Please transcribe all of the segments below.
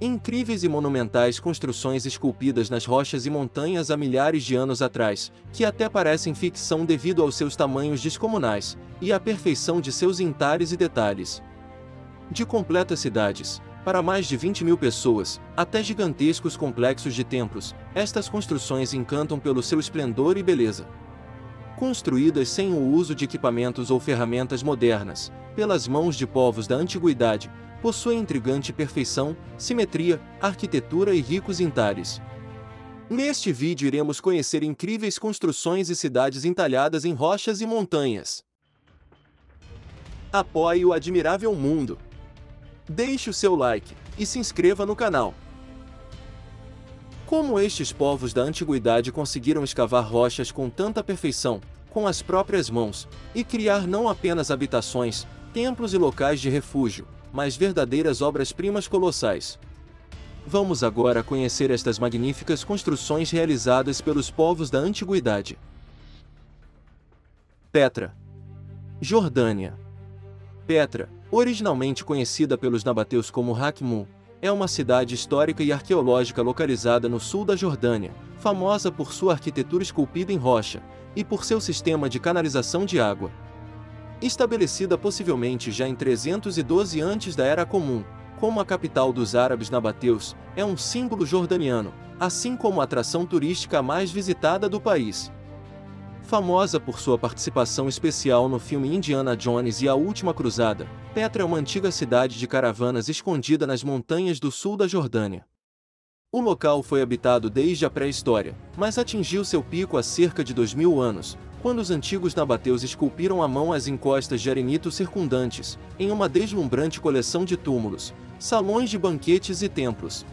Incríveis e monumentais construções esculpidas nas rochas e montanhas há milhares de anos atrás, que até parecem ficção devido aos seus tamanhos descomunais e à perfeição de seus entalhes e detalhes. De completas cidades, para mais de 20 mil pessoas, até gigantescos complexos de templos, estas construções encantam pelo seu esplendor e beleza. Construídas sem o uso de equipamentos ou ferramentas modernas, pelas mãos de povos da antiguidade, possuem intrigante perfeição, simetria, arquitetura e ricos entalhes. Neste vídeo iremos conhecer incríveis construções e cidades entalhadas em rochas e montanhas. Apoie o admirável mundo. Deixe o seu like e se inscreva no canal. Como estes povos da antiguidade conseguiram escavar rochas com tanta perfeição, com as próprias mãos, e criar não apenas habitações, templos e locais de refúgio, mas verdadeiras obras-primas colossais. Vamos agora conhecer estas magníficas construções realizadas pelos povos da antiguidade. Petra, Jordânia. Petra, originalmente conhecida pelos nabateus como Hakmun, é uma cidade histórica e arqueológica localizada no sul da Jordânia, famosa por sua arquitetura esculpida em rocha e por seu sistema de canalização de água. Estabelecida possivelmente já em 312 antes da Era Comum, como a capital dos árabes nabateus, é um símbolo jordaniano, assim como a atração turística mais visitada do país. Famosa por sua participação especial no filme Indiana Jones e a Última Cruzada, Petra é uma antiga cidade de caravanas escondida nas montanhas do sul da Jordânia. O local foi habitado desde a pré-história, mas atingiu seu pico há cerca de dois mil anos, quando os antigos nabateus esculpiram à mão as encostas de arenito circundantes, em uma deslumbrante coleção de túmulos, salões de banquetes e templos.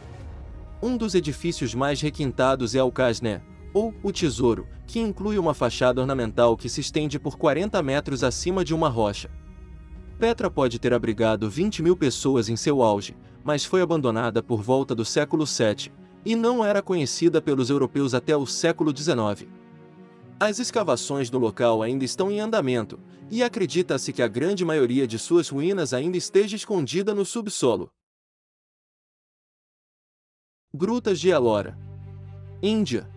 Um dos edifícios mais requintados é o Casné, ou o Tesouro, que inclui uma fachada ornamental que se estende por 40 metros acima de uma rocha. Petra pode ter abrigado 20 mil pessoas em seu auge, mas foi abandonada por volta do século VII, e não era conhecida pelos europeus até o século XIX. As escavações no local ainda estão em andamento, e acredita-se que a grande maioria de suas ruínas ainda esteja escondida no subsolo. Grutas de Elora Índia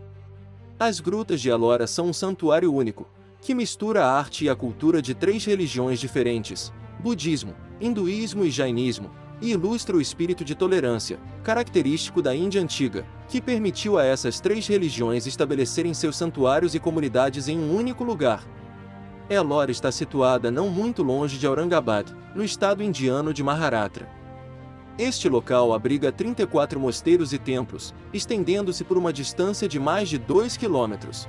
As Grutas de Elora são um santuário único, que mistura a arte e a cultura de três religiões diferentes, budismo, hinduísmo e jainismo, e ilustra o espírito de tolerância, característico da Índia antiga, que permitiu a essas três religiões estabelecerem seus santuários e comunidades em um único lugar. Elora está situada não muito longe de Aurangabad, no estado indiano de Maharashtra. Este local abriga 34 mosteiros e templos, estendendo-se por uma distância de mais de 2 quilômetros.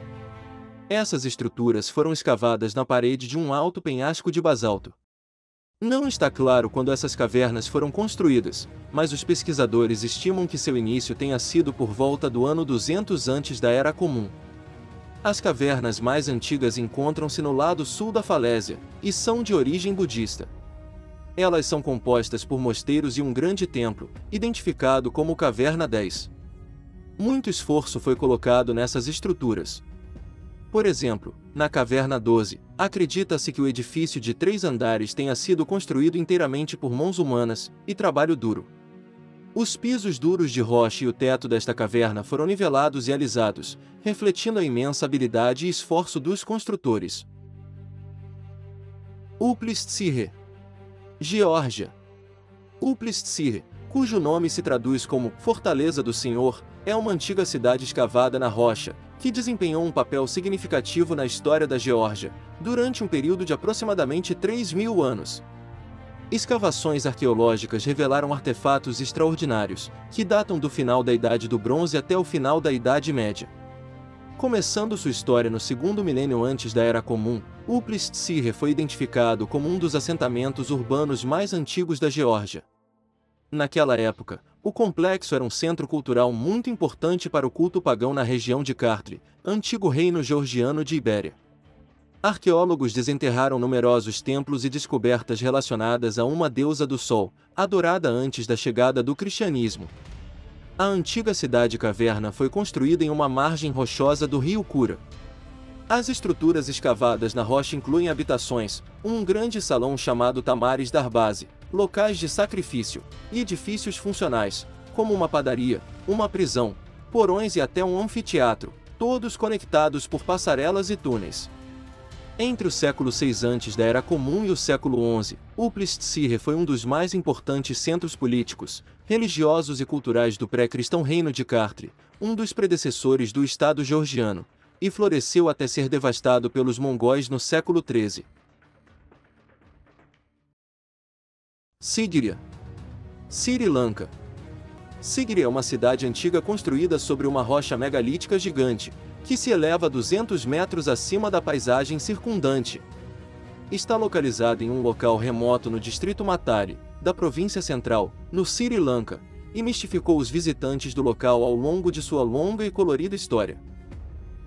Essas estruturas foram escavadas na parede de um alto penhasco de basalto, não está claro quando essas cavernas foram construídas, mas os pesquisadores estimam que seu início tenha sido por volta do ano 200 antes da Era Comum. As cavernas mais antigas encontram-se no lado sul da falésia, e são de origem budista. Elas são compostas por mosteiros e um grande templo, identificado como Caverna 10. Muito esforço foi colocado nessas estruturas, por exemplo, na Caverna 12, acredita-se que o edifício de três andares tenha sido construído inteiramente por mãos humanas e trabalho duro. Os pisos duros de rocha e o teto desta caverna foram nivelados e alisados, refletindo a imensa habilidade e esforço dos construtores. Uplistsire Geórgia Uplistsire, cujo nome se traduz como Fortaleza do Senhor, é uma antiga cidade escavada na rocha, que desempenhou um papel significativo na história da Geórgia, durante um período de aproximadamente 3 mil anos. Escavações arqueológicas revelaram artefatos extraordinários, que datam do final da Idade do Bronze até o final da Idade Média. Começando sua história no segundo milênio antes da Era Comum, Uplistsire foi identificado como um dos assentamentos urbanos mais antigos da Geórgia. Naquela época, o complexo era um centro cultural muito importante para o culto pagão na região de Kartli, antigo reino georgiano de Ibéria. Arqueólogos desenterraram numerosos templos e descobertas relacionadas a uma deusa do sol, adorada antes da chegada do cristianismo. A antiga cidade-caverna foi construída em uma margem rochosa do rio Kura. As estruturas escavadas na rocha incluem habitações, um grande salão chamado Tamares Darbase, locais de sacrifício e edifícios funcionais, como uma padaria, uma prisão, porões e até um anfiteatro, todos conectados por passarelas e túneis. Entre o século VI antes da Era Comum e o século XI, Uplistcire foi um dos mais importantes centros políticos, religiosos e culturais do pré-cristão reino de Cartre, um dos predecessores do Estado georgiano, e floresceu até ser devastado pelos mongóis no século XIII. Sigíria Sri Lanka Sigiri é uma cidade antiga construída sobre uma rocha megalítica gigante, que se eleva 200 metros acima da paisagem circundante. Está localizado em um local remoto no distrito Matari, da província central, no Sri Lanka, e mistificou os visitantes do local ao longo de sua longa e colorida história.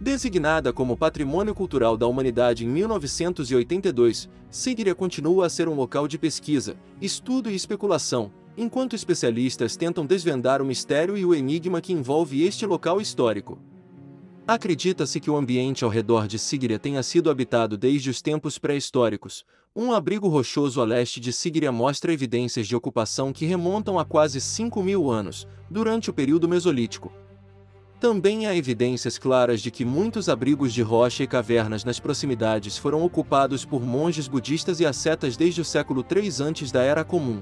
Designada como Patrimônio Cultural da Humanidade em 1982, Sigiriya continua a ser um local de pesquisa, estudo e especulação, enquanto especialistas tentam desvendar o mistério e o enigma que envolve este local histórico. Acredita-se que o ambiente ao redor de Sigiriya tenha sido habitado desde os tempos pré-históricos. Um abrigo rochoso a leste de Sigiriya mostra evidências de ocupação que remontam a quase 5 mil anos, durante o período Mesolítico. Também há evidências claras de que muitos abrigos de rocha e cavernas nas proximidades foram ocupados por monges budistas e ascetas desde o século III antes da Era Comum.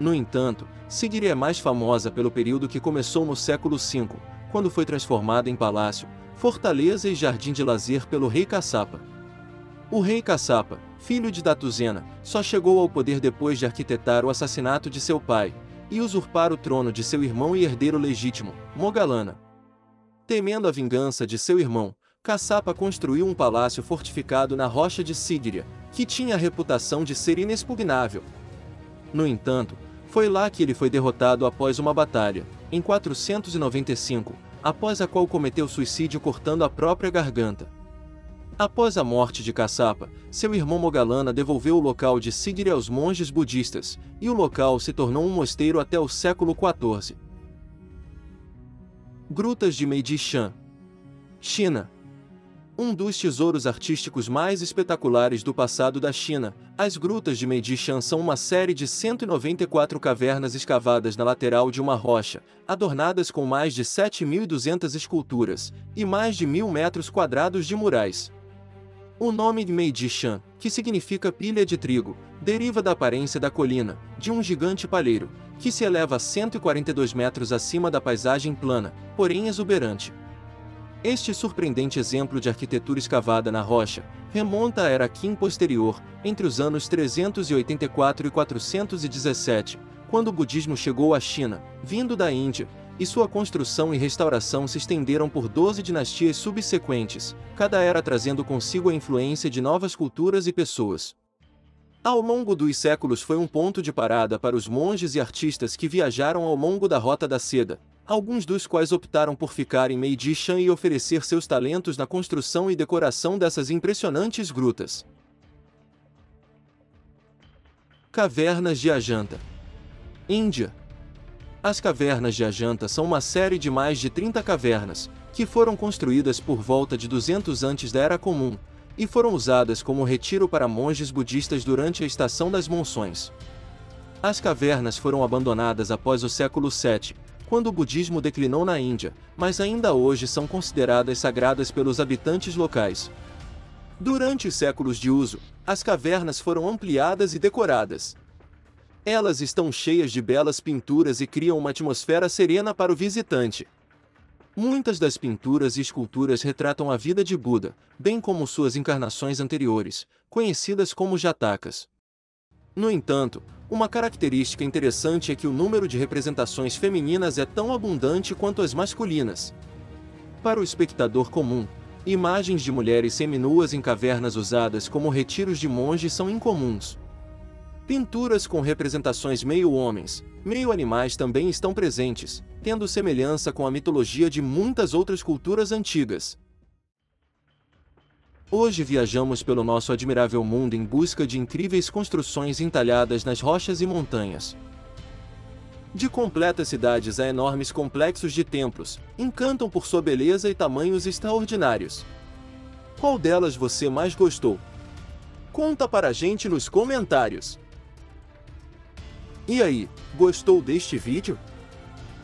No entanto, Sigiriya é mais famosa pelo período que começou no século V, quando foi transformada em palácio, fortaleza e jardim de lazer pelo rei Kassapa. O rei Kassapa, filho de Datuzena, só chegou ao poder depois de arquitetar o assassinato de seu pai e usurpar o trono de seu irmão e herdeiro legítimo, Mogalana. Temendo a vingança de seu irmão, Kassapa construiu um palácio fortificado na rocha de Sigiriya, que tinha a reputação de ser inexpugnável. No entanto, foi lá que ele foi derrotado após uma batalha, em 495, após a qual cometeu suicídio cortando a própria garganta. Após a morte de Kassapa, seu irmão Mogalana devolveu o local de Sigiri aos monges budistas, e o local se tornou um mosteiro até o século XIV. Grutas de Meiji-shan China um dos tesouros artísticos mais espetaculares do passado da China, as grutas de Meiji-shan são uma série de 194 cavernas escavadas na lateral de uma rocha, adornadas com mais de 7.200 esculturas e mais de mil metros quadrados de murais. O nome de Meiji-shan, que significa pilha de trigo, deriva da aparência da colina, de um gigante palheiro, que se eleva a 142 metros acima da paisagem plana, porém exuberante. Este surpreendente exemplo de arquitetura escavada na rocha remonta à era Qin posterior, entre os anos 384 e 417, quando o budismo chegou à China, vindo da Índia, e sua construção e restauração se estenderam por 12 dinastias subsequentes, cada era trazendo consigo a influência de novas culturas e pessoas. Ao longo dos séculos foi um ponto de parada para os monges e artistas que viajaram ao longo da Rota da Seda, alguns dos quais optaram por ficar em Meiji-shan e oferecer seus talentos na construção e decoração dessas impressionantes grutas. Cavernas de Ajanta Índia As cavernas de Ajanta são uma série de mais de 30 cavernas, que foram construídas por volta de 200 antes da Era Comum, e foram usadas como retiro para monges budistas durante a estação das monções. As cavernas foram abandonadas após o século VII, quando o budismo declinou na Índia, mas ainda hoje são consideradas sagradas pelos habitantes locais. Durante os séculos de uso, as cavernas foram ampliadas e decoradas. Elas estão cheias de belas pinturas e criam uma atmosfera serena para o visitante. Muitas das pinturas e esculturas retratam a vida de Buda, bem como suas encarnações anteriores, conhecidas como jatakas. No entanto, uma característica interessante é que o número de representações femininas é tão abundante quanto as masculinas. Para o espectador comum, imagens de mulheres seminuas em cavernas usadas como retiros de monges são incomuns. Pinturas com representações meio homens, meio animais também estão presentes, tendo semelhança com a mitologia de muitas outras culturas antigas. Hoje viajamos pelo nosso admirável mundo em busca de incríveis construções entalhadas nas rochas e montanhas. De completas cidades a enormes complexos de templos, encantam por sua beleza e tamanhos extraordinários. Qual delas você mais gostou? Conta para a gente nos comentários. E aí, gostou deste vídeo?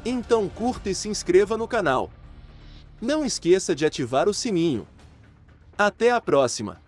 Então curta e se inscreva no canal. Não esqueça de ativar o sininho. Até a próxima!